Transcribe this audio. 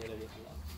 Dear Lady Allah.